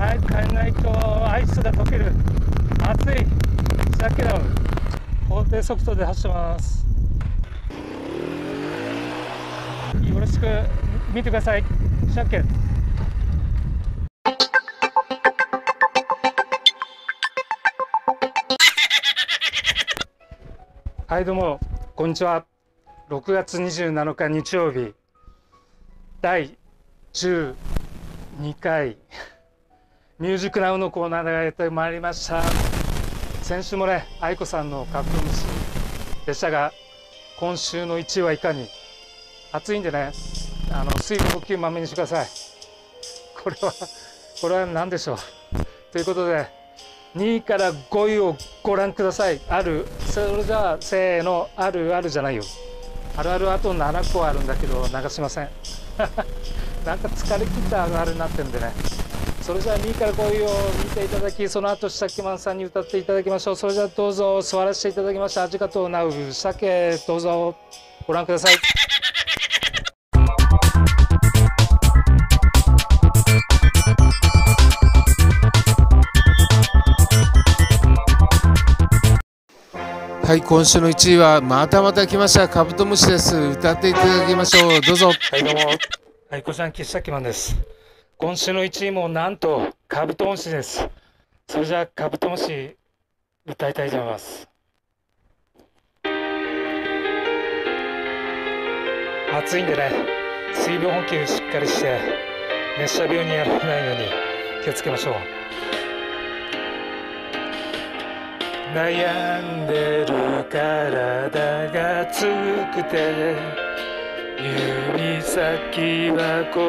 早く帰らないとアイスが溶ける暑いシャッケダウン法定速度で走ってます。よろしく見てください。シャッケ。はいどうもこんにちは。6月27日日曜日。第12回。ミュージックナウのコーナーがやってまいりました。先週もね愛子さんのカップ飯でしたが今週の1位はいかに？暑いんでねあの水分補給まめにしてください。これはこれは何でしょう？ということで2位から5位をご覧ください。あるそれじゃあせーのあるあるじゃないよ。あるあるあと7個あるんだけど流しません。なんか疲れ切ったあるあるになってるんでね。それじゃあ2位から5位を見ていただきその後下木マンさんに歌っていただきましょうそれじゃあどうぞ座らせていただきましたありがとうなう鮭どうぞご覧くださいはい、今週の1位はまたまた来ましたカブトムシです。歌っていただきましょう。どうぞ。はいどうもはいこちらの岸崎マンです今週の1位もなんとカブトムシです。それじゃあカブトムシ歌いたいと思います。暑いんでね水分補給しっかりして熱射病にやらないように気をつけましょう。悩んでる体がつくて指先は凍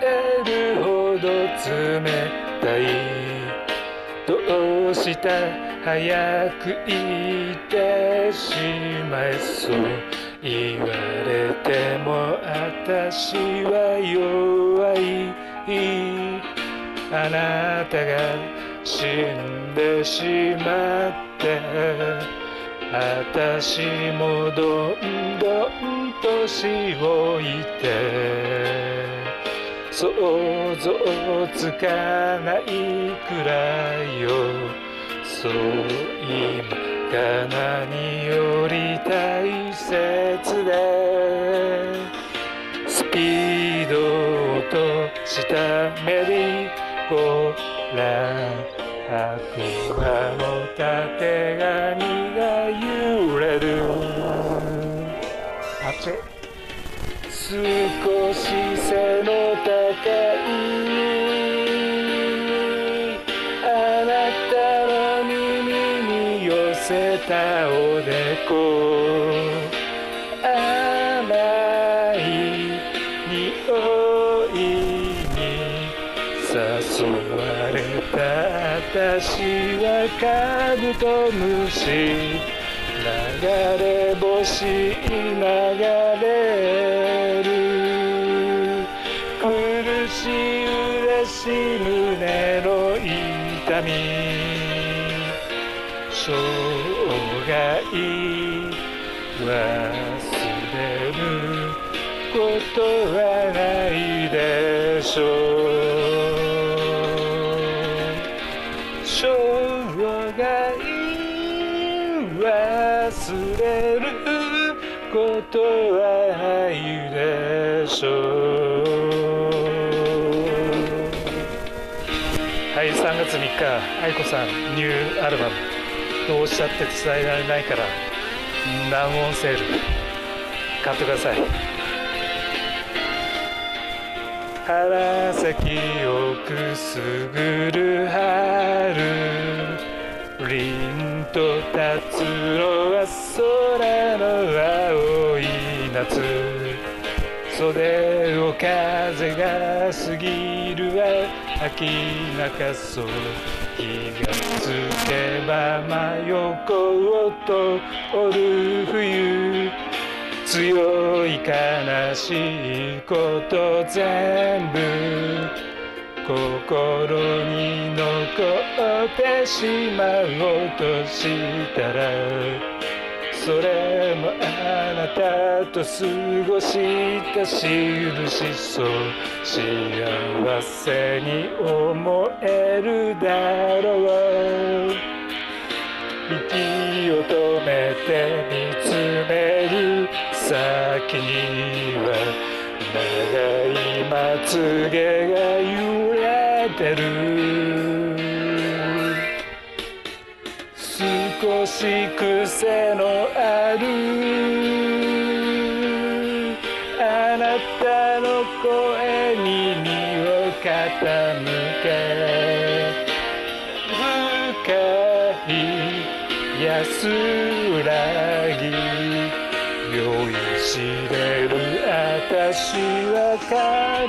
える。ど冷たいどうした早く言ってしまえそう。言われても私は弱い。あなたが死んでしまって私もどんどん年老いて。想像つかないくらいよそう今が何より大切でスピードとしたメリーゴーラン悪魔のたてがみが揺れる暑い少し背の高いあなたの耳に寄せたおでこ。甘い匂いに誘われた私はカブトムシ。流れ星流れ。忘れることはないでしょう。生涯忘れることはないでしょうはい3月3日愛子さんニューアルバム。どうしたって伝えられないから。難音セール。買ってください。腹先をくすぐる春。凛と立つのは空の青い夏。袖を風が過ぎるは秋中そう。気がつけば真横を通る冬強い悲しいこと全部心に残ってしまおうとしたらそれもあなたと過ごした印そう幸せに思えるだろう息を止めて見つめる先には長いまつげが揺れてる少し癖の声に身を傾け深い安らぎ酔いしれる私はカ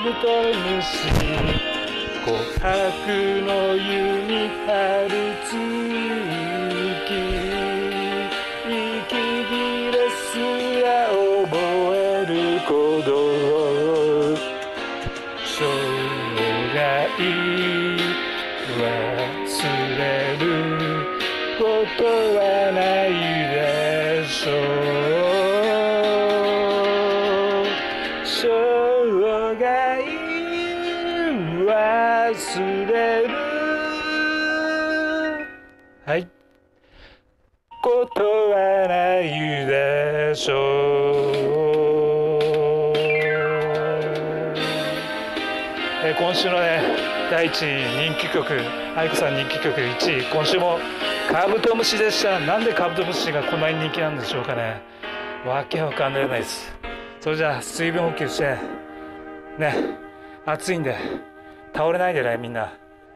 ブトムシ琥珀の湯に張る月。ことはないでしょう。生涯忘れるはい。ことはないでしょう、え今週のね第一位人気曲愛子さん人気曲1位。今週もカブトムシでした。なんでカブトムシがこんなに人気なんでしょうかね。わけわかんないです。それじゃあ水分補給して。ね。暑いんで。倒れないでねみんな。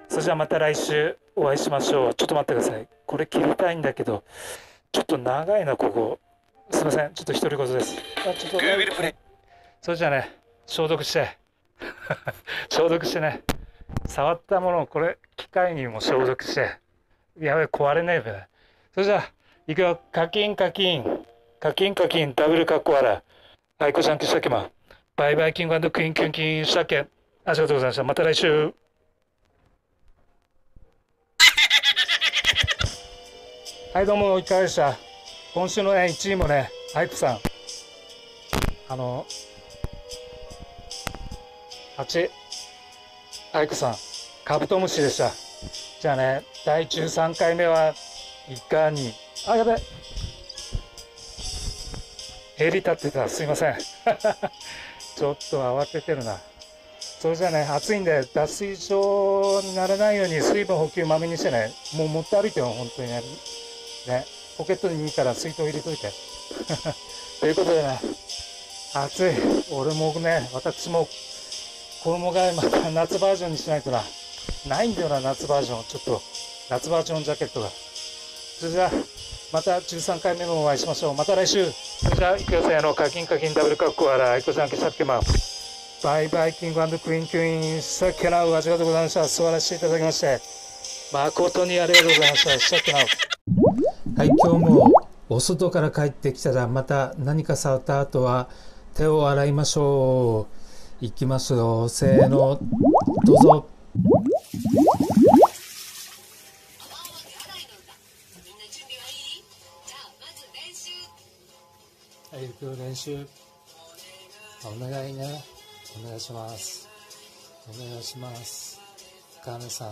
それじゃあまた来週お会いしましょう。ちょっと待ってください。これ切りたいんだけど。ちょっと長いなここ。すいません。ちょっと独り言です。あちょっとそれじゃあね消毒して。消毒してね。触ったものをこれ機械にも消毒してやべえ壊れねえべそれじゃあいくよ。カキンカキンカキンカキンダブルカッコアラアイコさんキしたっけま。バイバイキングクイーンキュンキンしたっけ。ありがとうございました。また来週。はいどうもいかがでした？今週のね1位もねアイクさん。あの8アイクさん。カブトムシでした。じゃあね第13回目はいかに。あやべ。襟立ってた。すいません。ちょっと慌ててるな。それじゃあね暑いんで脱水症にならないように水分補給まめにしてね。もう持って歩いてよ本当にね。ね。ポケットにいいから水筒入れといて。ということでね暑い。俺もね私も衣替えまた夏バージョンにしないとな。ないんだよな夏バージョン。ちょっと夏バージョンジャケットが。それじゃあまた13回目もお会いしましょう。また来週。それじゃあいくよせーの課金課金ダブルカッコアラアイコさんけさっけまバイバイキングクイーンキュイーンさっけなうありがとうございました。座らせていただきまして誠にありがとうございました。さっけなうはい今日もお外から帰ってきたらまた何か触った後は手を洗いましょう。いきますよ。せーの。どうぞはい、行く練習。お願いね。お願いします。お願いします。カメさん。あ、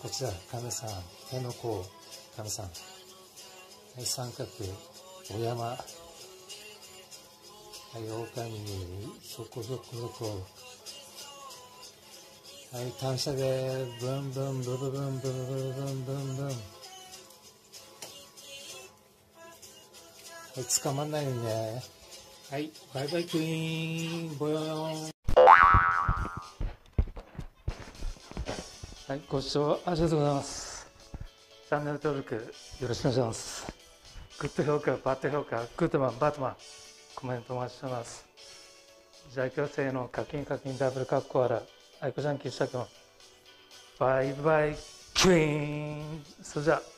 こっちだ。カメさん。手の甲。カメさん。はい、三角。お山。はい、狼に。そこそこそこ。はい、単車で、ブンブンブブブンブブブブンブンブン。はい、捕まんないよね。はい、バイバイクイーン、ボヨヨン。はい、ご視聴ありがとうございます。チャンネル登録よろしくお願いします。グッド評価、バッド評価、グッドマン、バッドマン、コメントお待ちしてます。じゃあ、今日せーの課金課金ダブルカッコアラ、アイコジャンキーしたくん。バイバイクイーン。それじゃあ。